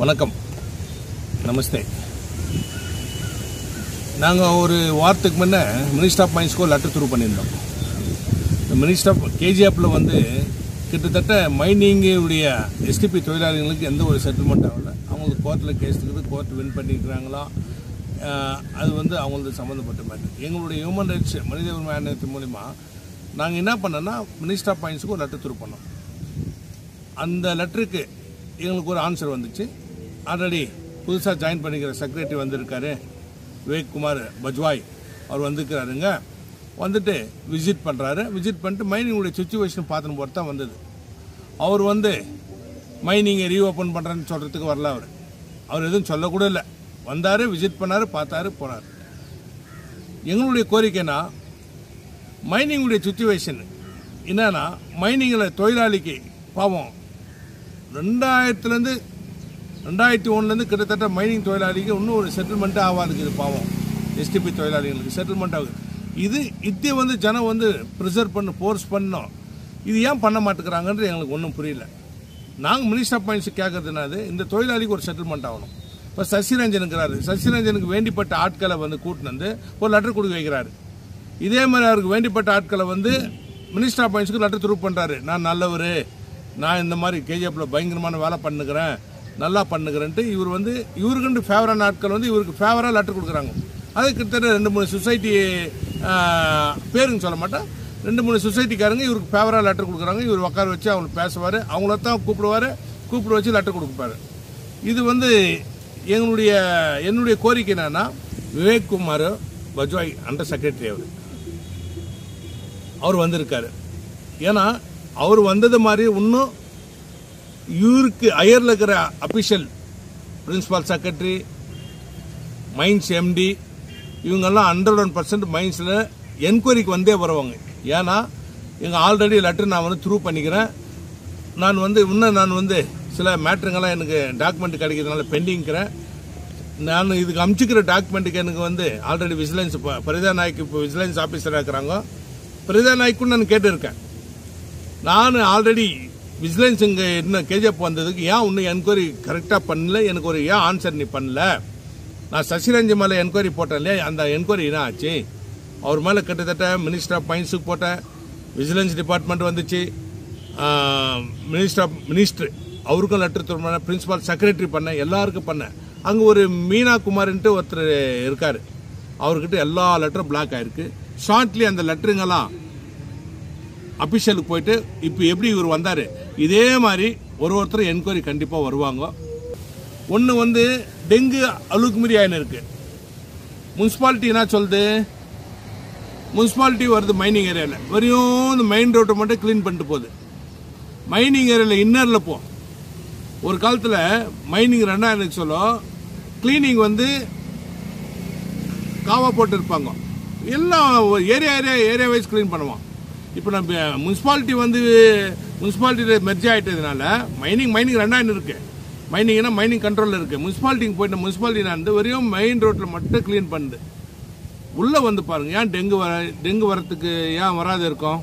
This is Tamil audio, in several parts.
வணக்கம். நமஸ்தே. நாங்கள் ஒரு வாரத்துக்கு முன்னே மினிஸ்டர் ஆஃப் மைன்ஸ்க்கு ஒரு லெட்டர் த்ரூ பண்ணியிருந்தோம். இந்த மினிஸ்டர் ஆஃப் கேஜிஎஃப்பில் வந்து கிட்டத்தட்ட மைனிங்குடைய எஸ்டிபி தொழிலாளிகளுக்கு எந்த ஒரு செட்டில்மெண்ட் ஆகல. அவங்களுக்கு கோர்ட்டில் கேஸ் இருக்குது கோர்ட் வின் பண்ணியிருக்கிறாங்களா அது வந்து அவங்களுக்கு சம்மந்தப்பட்ட மாதிரி எங்களுடைய ஹியூமன் ரைட்ஸ் மனித உரிமை ஆணையத்தின் மூலிமா நாங்கள் என்ன பண்ணோன்னா மினிஸ்டர் ஆஃப் மைன்ஸுக்கு ஒரு லெட்டர் த்ரூ பண்ணோம். அந்த லெட்டருக்கு எங்களுக்கு ஒரு ஆன்சர் வந்துச்சு. ஆல்ரெடி புதுசாக ஜாயின் பண்ணிக்கிற செக்ரட்டரி வந்திருக்காரு விவேக் குமார் பஜ்வாய். அவர் வந்திருக்கிறாருங்க. வந்துட்டு விசிட் பண்ணுறாரு விசிட் பண்ணிட்டு மைனிங்குடைய சுச்சுவேஷன் பார்த்துன்னு போகிறது தான் வந்தது. அவர் வந்து மைனிங்கை ரீஓப்பன் பண்ணுறேன்னு சொல்கிறதுக்கு வரல அவர். அவர் எதுவும் சொல்லக்கூட இல்லை. வந்தார் விசிட் பண்ணார் பார்த்தாரு போனார். எங்களுடைய கோரிக்கைனா மைனிங்குடைய சுச்சுவேஷன் என்னன்னா மைனிங்கில் தொழிலாளிக்கு பாவம். ரெண்டாயிரத்துலேருந்து ரெண்டாயிரத்தி ஒன்றுலேருந்து கிட்டத்தட்ட மைனிங் தொழிலாளிக்கு இன்னும் ஒரு செட்டில்மெண்ட்டே ஆகாதுக்கு இது பாவம். எஸ்டிபி தொழிலாளிகளுக்கு செட்டில்மெண்ட் ஆகுது. இது இதை வந்து ஜனம் வந்து ப்ரிசர்வ் பண்ண ஃபோர்ஸ் பண்ணோம். இது ஏன் பண்ண மாட்டேங்கிறாங்கன்றது எங்களுக்கு ஒன்றும் புரியல. நாங்கள் மினிஸ்டர் ஆஃப் பாயிண்ட்ஸ் கேட்கறதுனாது இந்த தொழிலாளிக்கு ஒரு செட்டில்மெண்ட் ஆகணும். இப்போ சசிரஞ்சனுங்கிறாரு சசிரஞ்சனுக்கு வேண்டிப்பட்ட ஆட்களை வந்து கூட்டின்னு வந்து ஒரு லெட்டர் கொடுக்க வைக்கிறாரு. இதே மாதிரி அவருக்கு வேண்டிப்பட்ட ஆட்களை வந்து மினிஸ்டர் ஆஃப் பாயிண்ட்ஸுக்கு லெட்டர் த்ரூ பண்ணுறாரு நான் நல்லவர். நான் இந்த மாதிரி கேஜிஎஃப்பில் பயங்கரமான வேலை பண்ணுக்கிறேன் நல்லா பண்ணுகிறேன்ட்டு இவர் வந்து இவருக்குண்டு ஃபேவரான ஆட்கள் வந்து இவருக்கு ஃபேவராக லெட்டர் கொடுக்குறாங்க. அது கிட்டத்தட்ட ரெண்டு மூணு சொசைட்டி பேருன்னு சொல்ல மாட்டேன். ரெண்டு மூணு சொசைட்டிக்காரங்க இவருக்கு ஃபேவராக லெட்டர் கொடுக்குறாங்க. இவர் உட்கார வச்சு அவங்களுக்கு பேசுவார். அவங்கள தான் கூப்பிடுவார். கூப்பிட வச்சு லெட்டர் கொடுப்பாரு. இது வந்து எங்களுடைய என்னுடைய கோரிக்கை என்னென்னா விவேக் குமார் பஜ்வாய் அண்டர் செக்ரட்டரி அவர். அவர் வந்திருக்காரு. ஏன்னா அவர் வந்தது மாதிரி இன்னும் இவருக்கு அயரில் இருக்கிற official principal secretary mines MD இவங்கெல்லாம் ஹண்ட்ரட் ஒன் பர்சன்ட் மைன்ஸில் என்கொயரிக்கு வந்தே வருவாங்க. ஏன்னா எங்கள் ஆல்ரெடி லெட்டர் நான் வந்து த்ரூ பண்ணிக்கிறேன். நான் வந்து இன்னும் நான் வந்து சில மேட்ருங்கெல்லாம் எனக்கு டாக்குமெண்ட் கிடைக்கிறதுனால பெண்டிங்கிறேன் நான் இதுக்கு அமுச்சிக்கிற டாக்குமெண்ட்டுக்கு எனக்கு வந்து ஆல்ரெடி விஜிலன்ஸ் பரிதா நாய்க்கு இப்போ விஜிலன்ஸ் ஆஃபீஸராக இருக்கிறாங்க பரிதா நாய்க்கும் நான் கேட்டிருக்கேன். நான் ஆல்ரெடி விஜிலன்ஸ் இங்கே என்ன கேஜிஎஃப் வந்ததுக்கு ஏன் இன்னும் என்கொயரி கரெக்டாக பண்ணல? எனக்கு ஒரு ஏன் ஆன்சர் நீ பண்ணல? நான் சசிரஞ்சி மேலே என்கொயரி போட்டேன் இல்லையா? அந்த என்கொயரி என்ன ஆச்சு? அவர் மேலே கிட்டத்தட்ட மினிஸ்டர் ஆஃப் பைன்ஸுக்கு போட்டேன். விஜிலன்ஸ் டிபார்ட்மெண்ட் வந்துச்சு. மினிஸ்டர் ஆஃப் மினிஸ்டர் அவருக்கும் லெட்டர் திரும்ப பிரின்ஸிபால் செக்ரட்டரி பண்ணேன். எல்லாருக்கும் பண்ணேன். அங்கே ஒரு மீனா குமார்ன்ட்டு ஒருத்தர் இருக்கார். அவர்கிட்ட எல்லா லெட்டரும் பிளாக் ஆயிருக்கு. ஷார்ட்லி அந்த லெட்டருங்கெல்லாம் அபிஷியலுக்கு போயிட்டு இப்போ எப்படி இவர் வந்தார்? இதே மாதிரி ஒரு ஒருத்தர் என்கொயரி கண்டிப்பாக வருவாங்க. ஒன்று வந்து டெங்கு அழுக்குமிரி ஆயின்னு இருக்குது முன்சிபாலிட்டி என்ன சொல்லுது? முன்சிபாலிட்டி வருது மைனிங் ஏரியாவில் வரையும் இந்த மெயின் ரோட்டை மட்டும் க்ளீன் பண்ணிட்டு போகுது. மைனிங் ஏரியாவில் இன்னரில் போ. ஒரு காலத்தில் மைனிங் ரெண்டாயிரம் சொல்லோ க்ளீனிங் வந்து காவா போட்டு இருப்பாங்க. எல்லாம் area area area wise clean பண்ணுவான். இப்போ நம்ம முனிசிபாலிட்டி வந்து முனிசிபாலிட்டியில் மெர்ஜ் ஆகிட்டதுனால மைனிங் மைனிங் ரெண்டாயிரம் இருக்கு. மைனிங்னா மைனிங் கண்ட்ரோலில் இருக்கு. முனிசிபாலிட்டிக்கு போயிட்டு முனிசிபாலிட்டி வந்து வெறும் மெயின் ரோட்டில் மட்டும் க்ளீன் பண்ணுது. உள்ளே வந்து பாருங்கள் ஏன் டெங்கு வர டெங்கு வரத்துக்கு ஏன் வராது இருக்கும்?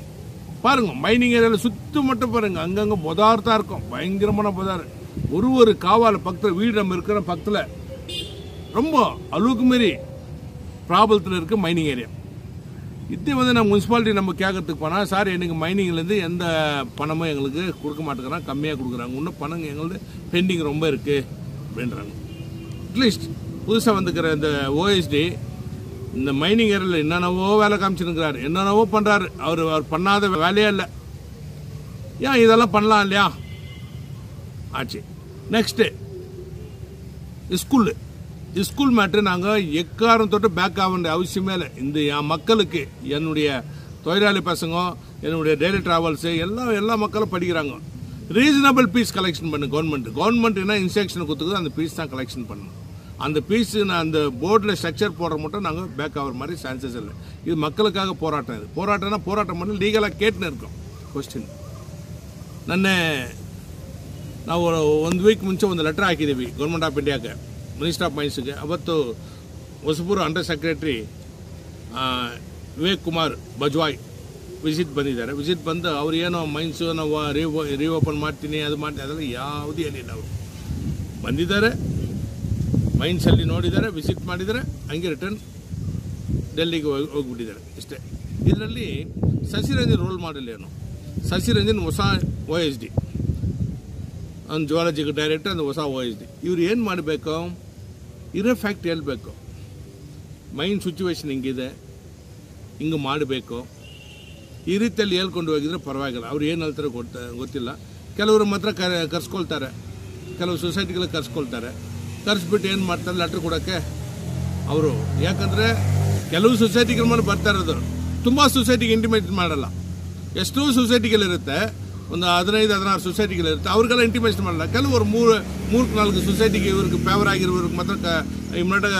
பாருங்கள் மைனிங் ஏரியாவில் சுற்றி மட்டும் பாருங்கள் அங்கங்கே புதார் தான் இருக்கும். பயங்கரமான புதார். ஒரு ஒரு காவால பக்கத்தில் வீடு நம்ம இருக்கிற பக்கத்தில் ரொம்ப அளவுக்கு மீறி ப்ராபலத்தில் இருக்குது மைனிங் ஏரியா இது வந்து நம்ம முனிசிபாலிட்டி நம்ம கேட்கறதுக்கு போனால் சார் எனக்கு மைனிங்லேருந்து எந்த பணமும் எங்களுக்கு கொடுக்க மாட்டேங்கிறாங்க கம்மியாக கொடுக்குறாங்க. இன்னும் பணம் எங்களுக்கு பெண்டிங் ரொம்ப இருக்குது அப்படின்றாங்க. அட்லீஸ்ட் புதுசாக வந்துக்கிற இந்த ஓஎஸ்டி இந்த மைனிங் ஏரியில் என்னென்னவோ வேலை காமிச்சிருக்கிறாரு. என்னென்னவோ பண்ணுறாரு அவர் அவர் பண்ணாத வேலையே இல்லை. ஏன் இதெல்லாம் பண்ணலாம் இல்லையா? ஆச்சு. நெக்ஸ்ட்டு ஸ்கூலு ஸ்கூல் மேட்ரு நாங்கள் எக்காரம் தொட்டு பேக் ஆக வேண்டிய அவசியமே இல்லை இந்த என் மக்களுக்கு என்னுடைய தொழிலாளி பசங்க என்னுடைய டெய்லி டிராவல்ஸு எல்லாம் எல்லா மக்களும் படிக்கிறாங்க ரீசனபிள் பீஸ் கலெக்ஷன் பண்ணு கவர்மெண்ட் கவர்மெண்ட் என்ன இன்ஸ்ட்ரக்ஷன் கொடுத்துக்குதோ அந்த பீஸ் தான் கலெக்ஷன் பண்ணணும் அந்த பீஸ் நான் அந்த போர்டில் ஸ்ட்ரக்சர் போடுற மட்டும் நாங்கள் பேக் ஆகிற மாதிரி சான்சஸ் இல்லை இது மக்களுக்காக போராட்டம் இது போராட்டம்னா போராட்டம் பண்ணி லீகலாக கேட்டுன்னு இருக்கோம் ಕ್ವಶನ್ ನನ್ನ ನಾವು ಒಂದು ವೀಕ್ ಮುಂಚೆ ಒಂದು ಲೆಟರ್ ಹಾಕಿದ್ದೀವಿ ಗೌರ್ಮೆಂಟ್ ಆಫ್ ಇಂಡಿಯಾಗೆ ಮಿನಿಸ್ಟರ್ ಆಫ್ ಮೈನ್ಸ್ಗೆ ಅವತ್ತು ಹೊಸಬೂರು under secretary Vivek Kumar ಬಜ್ವಾಯ್ visit ಬಂದಿದ್ದಾರೆ. ವಿಸಿಟ್ ಬಂದು ಅವ್ರು ಏನೋ ಮೈನ್ಸು ನಾವು ರೀಓಪನ್ ಮಾಡ್ತೀನಿ, ಅದು ಮಾಡ್ತೀನಿ, ಅದೆಲ್ಲ ಯಾವುದೂ ಏನಿಲ್ಲ ಅವರು. ಬಂದಿದ್ದಾರೆ ಮೈನ್ಸಲ್ಲಿ ನೋಡಿದ್ದಾರೆ ವಿಸಿಟ್ ಮಾಡಿದರೆ ಹಂಗೆ ರಿಟರ್ನ್ ಡೆಲ್ಲಿಗೆ ಹೋಗಿ, ಹೋಗಿಬಿಟ್ಟಿದ್ದಾರೆ ಇಷ್ಟೇ ಇದರಲ್ಲಿ ಸಸಿರಂಜನ್ ರೋಲ್ ಮಾಡೆಲ್ ಏನು? ಸಸಿರಂಜನ್ ಹೊಸ ಒ ಎಸ್ ಡಿ ಒಂದು ಜುವಾಲಜಿಕಲ್ ಡೈರೆಕ್ಟರ್ ಒಂದು ಹೊಸ ಒ ಎಸ್ ಡಿ ಇವ್ರು ಏನು ಮಾಡಬೇಕು? ಇರೋ ಫ್ಯಾಕ್ಟ್ ಹೇಳಬೇಕು. ಮೈನ್ ಸಿಚುವೇಶನ್ ಹಿಂಗಿದೆ, ಹಿಂಗೆ ಮಾಡಬೇಕು. ಈ ರೀತಿಯಲ್ಲಿ ಹೇಳ್ಕೊಂಡು ಹೋಗಿದ್ರೆ ಪರವಾಗಿಲ್ಲ. ಅವ್ರು ಏನು ಹೇಳ್ತಾರೆ ಗೊತ್ತ, ಗೊತ್ತಿಲ್ಲ. ಕೆಲವರು ಮಾತ್ರ ಕ ಕರ್ಸ್ಕೊಳ್ತಾರೆ. ಕೆಲವು ಸೊಸೈಟಿಗಳಿಗೆ ಕರ್ಸ್ಕೊಳ್ತಾರೆ. ಕರ್ಸ್ಬಿಟ್ಟು ಏನು ಮಾಡ್ತಾರೆ ಲೆಟ್ರ್ ಕೊಡೋಕ್ಕೆ? ಅವರು, ಯಾಕಂದರೆ ಕೆಲವು ಸೊಸೈಟಿಗಳ ಮೇಲೆ ಬರ್ತಾ ಇರೋದು. ತುಂಬ ಸೊಸೈಟಿಗೆ ಇಂಟಿಮೇಟ್ ಮಾಡಲ್ಲ. ಎಷ್ಟೋ ಸೊಸೈಟಿಗಳಿರುತ್ತೆ ಒಂದು ಹದಿನೈದು, ಹದಿನಾರು ಸೊಸೈಟಿಗಳಿರುತ್ತೆ ಅವ್ರಿಗೆಲ್ಲ ಇಂಟಿಮೇಷನ್ ಮಾಡಲ್ಲ. ಕೆಲವರು ಮೂರು ಮೂರು ನಾಲ್ಕು ಸೊಸೈಟಿಗೆ ಇವ್ರಿಗೆ ಫೇವರ್ ಆಗಿರೋರಿಗೆ ಮಾತ್ರ ಕ ಇಮ್ಮಿಡಿಯೇಟ್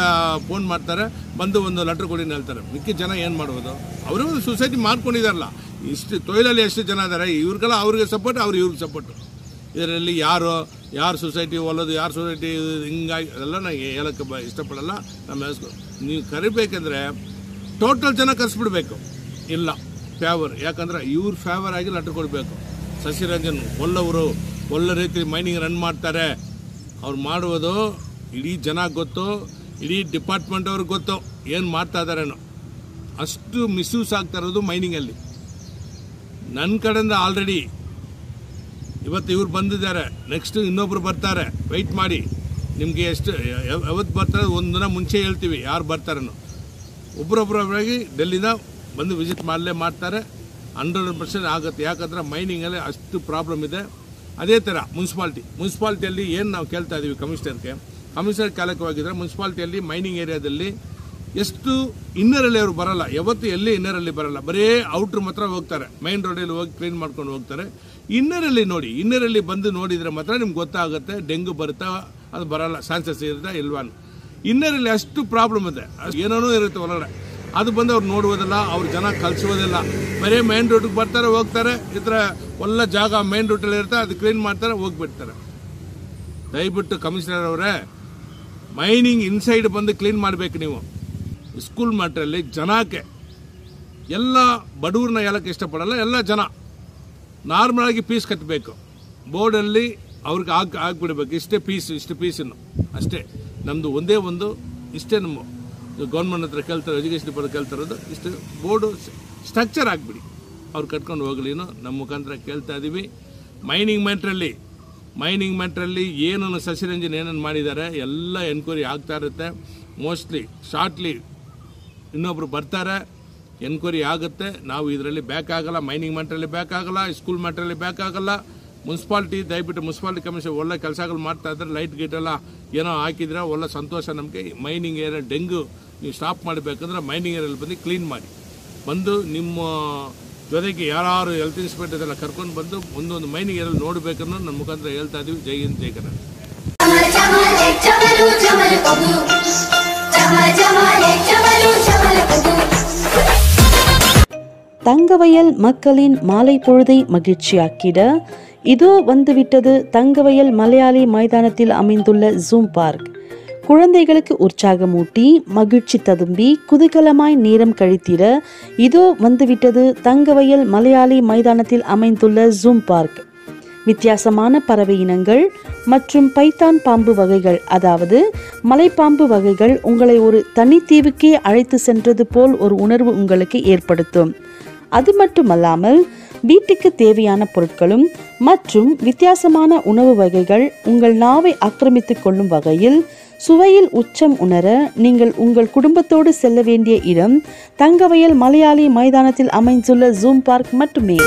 ಫೋನ್ ಮಾಡ್ತಾರೆ. ಬಂದು ಒಂದು ಲೆಟ್ರ್ ಕೊಡಿ ಹೇಳ್ತಾರೆ. ಮಿಕ್ಕಿ ಜನ ಏನು ಮಾಡ್ಬೋದು ಅವರು ಒಂದು ಸೊಸೈಟಿ ಮಾಡ್ಕೊಂಡಿದಾರಲ್ಲ. ಇಷ್ಟು ತೊಯ್ಲಲ್ಲಿ ಎಷ್ಟು ಜನ ಇದ್ದಾರೆ ಇವ್ರಿಗೆಲ್ಲ ಅವ್ರಿಗೆ ಸಪೋರ್ಟ್ ಅವ್ರು ಇವ್ರಿಗೆ ಸಪೋರ್ಟು ಇದರಲ್ಲಿ ಯಾರು ಯಾರು ಸೊಸೈಟಿ ಒಲ್ಲೋದು ಯಾರು ಸೊಸೈಟಿ ಹಿಂಗಾಗಿ, ಅದೆಲ್ಲ ನಾನು ಹೇಳೋಕ್ಕೆ ಬ, ಇಷ್ಟಪಡಲ್ಲ. ನಮ್ಮ ನೀವು ಕರಿಬೇಕಂದ್ರೆ ಟೋಟಲ್ ಜನ ಕರೆಸ್ಬಿಡ್ಬೇಕು. ಇಲ್ಲ ಫೇವರ್ ಯಾಕಂದ್ರೆ ಇವ್ರ ಫೇವರ್ ಆಗಿ ಲೆಟ್ರ್ ಕೊಡಬೇಕು. ಶಶಿರಂಜನ್ ಒಲ್ಲವರು, ಒಳ್ಳೆ ರೀತಿ ಮೈನಿಂಗ್ ರನ್ ಮಾಡ್ತಾರೆ. ಅವ್ರು ಮಾಡುವುದು ಇಡೀ ಜನ ಗೊತ್ತು, ಇಡೀ ಡಿಪಾರ್ಟ್ಮೆಂಟ್ ಅವ್ರಿಗೆ ಗೊತ್ತು, ಏನು ಮಾಡ್ತಾ ಇದ್ದಾರೇನೋ. ಅಷ್ಟು ಮಿಸ್ಯೂಸ್ ಆಗ್ತಾ ಇರೋದು ಮೈನಿಂಗಲ್ಲಿ. ನನ್ನ ಕಡೆಯಿಂದ ಆಲ್ರೆಡಿ ಇವತ್ತು ಇವ್ರು ಬಂದಿದ್ದಾರೆ, ನೆಕ್ಸ್ಟ್ ಇನ್ನೊಬ್ರು ಬರ್ತಾರೆ ವೆಯ್ಟ್ ಮಾಡಿ. ನಿಮಗೆ ಎಷ್ಟು, ಯಾವ- ಯಾವತ್ತು ಬರ್ತಾರೆ ಒಂದು ದಿನ ಮುಂಚೆ ಹೇಳ್ತೀವಿ ಯಾರು ಬರ್ತಾರೇನೋ. ಒಬ್ಬರೊಬ್ಬರೊಬ್ಬರಾಗಿ ಡೆಲ್ಲಿನ ಬಂದು ವಿಸಿಟ್ ಮಾಡಲೇ ಮಾಡ್ತಾರೆ. ಹಂಡ್ರೆಡ್ ಪರ್ಸೆಂಟ್ ಆಗುತ್ತೆ. ಯಾಕಂದರೆ ಮೈನಿಂಗಲ್ಲಿ ಅಷ್ಟು ಪ್ರಾಬ್ಲಮ್ ಇದೆ. ಅದೇ ಥರ ಮುನ್ಸಿಪಾಲ್ಟಿ. ಮುನ್ಸಿಪಾಲ್ಟಿಯಲ್ಲಿ ಏನು ನಾವು ಕೇಳ್ತಾ ಇದ್ದೀವಿ ಕಮಿಷನರ್ಗೆ? ಕಮಿಷನರ್ ಕಾಲಕವಾಗಿದ್ದರೆ ಮುನ್ಸಿಪಾಲ್ಟಿಯಲ್ಲಿ ಮೈನಿಂಗ್ ಏರಿಯಾದಲ್ಲಿ ಎಷ್ಟು ಇನ್ನರಲ್ಲಿ ಅವರು ಬರಲ್ಲ. ಯಾವತ್ತು ಎಲ್ಲಿ ಇನ್ನರಲ್ಲಿ ಬರಲ್ಲ. ಬರೀ ಔಟ್ರ್ ಮಾತ್ರ ಹೋಗ್ತಾರೆ. ಮೈನ್ ರೋಡಲ್ಲಿ ಹೋಗಿ ಕ್ಲೀನ್ ಮಾಡ್ಕೊಂಡು ಹೋಗ್ತಾರೆ. ಇನ್ನರಲ್ಲಿ ನೋಡಿ ಇನ್ನರಲ್ಲಿ ಬಂದು ನೋಡಿದರೆ ಮಾತ್ರ ನಿಮ್ಗೆ ಗೊತ್ತಾಗುತ್ತೆ, ಡೆಂಗು ಬರುತ್ತಾ, ಅದು ಬರಲ್ಲ, ಚಾನ್ಸಸ್ ಇರುತ್ತಾ ಇಲ್ವಾನು ಇನ್ನರಲ್ಲಿ ಅಷ್ಟು ಪ್ರಾಬ್ಲಮ್ ಇದೆ. ಏನೋ ಇರುತ್ತೆ ಒಳಗಡೆ ಅದು ಬಂದು ಅವ್ರು ನೋಡುವುದಿಲ್ಲ, ಅವ್ರ ಜನ ಕಲಿಸುವುದಿಲ್ಲ. ಬರೀ ಮೇನ್ ರೋಡ್ಗೆ ಬರ್ತಾರೆ, ಹೋಗ್ತಾರೆ. ಈ ಥರ ಒಳ್ಳೆ ಜಾಗ ಮೇನ್ ರೋಡಲ್ಲಿ ಇರ್ತಾರೆ ಅದು ಕ್ಲೀನ್ ಮಾಡ್ತಾರೆ, ಹೋಗ್ಬಿಡ್ತಾರೆ. ದಯವಿಟ್ಟು ಕಮಿಷನರ್ ಅವರೇ ಮೈನಿಂಗ್ ಇನ್ಸೈಡ್ ಬಂದು ಕ್ಲೀನ್ ಮಾಡಬೇಕು ನೀವು. ಸ್ಕೂಲ್ ಮಟ್ಟಲ್ಲಿ ಜನಕ್ಕೆ. ಎಲ್ಲ ಬಡವ್ರನ್ನ ಹೇಳಕ್ಕೆ ಇಷ್ಟಪಡಲ್ಲ, ಎಲ್ಲ ಜನ. ನಾರ್ಮಲಾಗಿ ಪೀಸ್ ಕಟ್ಟಬೇಕು ಬೋರ್ಡಲ್ಲಿ ಅವ್ರಿಗೆ ಹಾಕಿ ಹಾಕ್ಬಿಡ್ಬೇಕು. ಇಷ್ಟೇ ಪೀಸ್ ಇಷ್ಟು ಪೀಸನ್ನು ಅಷ್ಟೇ. ನಮ್ಮದು ಒಂದೇ ಒಂದು, ಇಷ್ಟೇ ನಮ್ಮ ಗೌರ್ಮೆಂಟ್ ಹತ್ರ ಕೇಳ್ತಾರೆ ಎಜುಕೇಷನ್ ಡಿಪಾರ್ಟ್ ಕೇಳ್ತಿರೋದು ಇಷ್ಟು ಬೋರ್ಡು ಸ್ಟ್ರಕ್ಚರ್ ಆಗಿಬಿಡಿ. ಅವ್ರು ಕಟ್ಕೊಂಡು ಹೋಗ್ಲಿನೋ ನಮ್ಮ ಮುಖಾಂತರ ಕೇಳ್ತಾ ಇದ್ದೀವಿ ಮೈನಿಂಗ್ ಮ್ಯಾಟ್ರಲ್ಲಿ ಮೈನಿಂಗ್ ಮ್ಯಾಟ್ರಲ್ಲಿ ಏನನ್ನು ಸಸಿರಂಜನ್ ಏನನ್ನು ಮಾಡಿದ್ದಾರೆ, ಎಲ್ಲ ಎನ್ಕ್ವೈರಿ ಆಗ್ತಾ ಇರುತ್ತೆ. ಮೋಸ್ಟ್ಲಿ ಶಾರ್ಟ್ಲಿ ಇನ್ನೊಬ್ಬರು ಬರ್ತಾರೆ ಎನ್ಕ್ವೈರಿ ಆಗುತ್ತೆ. ನಾವು ಇದರಲ್ಲಿ ಬ್ಯಾಕ್ ಆಗಲ್ಲ ಮೈನಿಂಗ್ ಮ್ಯಾಟ್ರಲ್ಲಿ ಬ್ಯಾಕ್ ಆಗಲ್ಲ ಸ್ಕೂಲ್ ಮ್ಯಾಟ್ರಲ್ಲಿ ಬ್ಯಾಕ್ ಆಗಲ್ಲ. ಮುನ್ಸಿಪಾಲ್ಟಿ ದಯವಿಟ್ಟು ಮುನ್ಸಿಪಾಲ್ಟಿ ಕಮಿಷನ್ ಒಳ್ಳೆ ಕೆಲಸಗಳು ಮಾಡ್ತಾ ಇದ್ದಾರೆ. ಲೈಟ್ ಗೀಟ್ ಎಲ್ಲ ಏನೋ ಹಾಕಿದ್ರೆ ಒಳ್ಳೆ ಸಂತೋಷ ನಮಗೆ. ಮೈನಿಂಗ್ ಏನೋ ಡೆಂಗು ನೀವು ಸ್ಟಾಪ್ ಮಾಡಬೇಕಂದ್ರೆ ಮೈನಿಂಗ್ ಏರಿಯಲ್ಲಿ ಬಂದು ಕ್ಲೀನ್ ಮಾಡಿ ಬಂದು ನಿಮ್ಮ ಜೊತೆಗೆ ಯಾರು ಹೆಲ್ತ್ ಇನ್ಸ್ಪೆಕ್ಟರ್ ಇದೆಲ್ಲ ಕರ್ಕೊಂಡು ಬಂದು ಒಂದೊಂದು ಮೈನಿಂಗ್ ಏರಿಯಲ್ಲಿ ನೋಡಬೇಕನ್ನೋ ನಮ್ಮ ಮುಖಾಂತರ ಹೇಳ್ತಾ ಇದೀವಿ ಜೈ ಹಿಂದ್ ಜೈ ಕನ್ನಡ ಜಮಲೆ ಜಮಲು ಜಮಲ ಕಬು ಜಮ ಜಮಲೆ ಜಮಲು ಜಮಲ ಕಬು தங்கவயல் மக்களின் மாலை பொழுதை மகிழ்ச்சியாக்கிட இதோ வந்துவிட்டது தங்கவயல் மலையாளி மைதானத்தில் அமைந்துள்ள ஜூம் பார்க் குழந்தைகளுக்கு உற்சாகமூட்டி மகிழ்ச்சி ததும்பி குதூகலமாய் நேரம் கழித்திட இதோ வந்துவிட்டது தங்கவயல் மலையாளி மைதானத்தில் அமைந்துள்ள ஜூம் பார்க் வித்தியாசமான பறவை இனங்கள் மற்றும் பைத்தான் பாம்பு வகைகள் அதாவது மலைப்பாம்பு வகைகள் உங்களை ஒரு தனித்தீவுக்கே அழைத்து சென்றது போல் ஒரு உணர்வு உங்களுக்கு ஏற்படுத்தும். அது மட்டுமல்லாமல் வீட்டுக்கு தேவையான பொருட்களும் மற்றும் வித்தியாசமான உணவு வகைகள் உங்கள் நாவை ஆக்கிரமித்துக் கொள்ளும் வகையில் சுவையில் உச்சம் உணர நீங்கள் உங்கள் குடும்பத்தோடு செல்ல வேண்டிய இடம் தங்கவயல் மலையாளி மைதானத்தில் அமைந்துள்ள ஜூம் பார்க் மட்டுமே.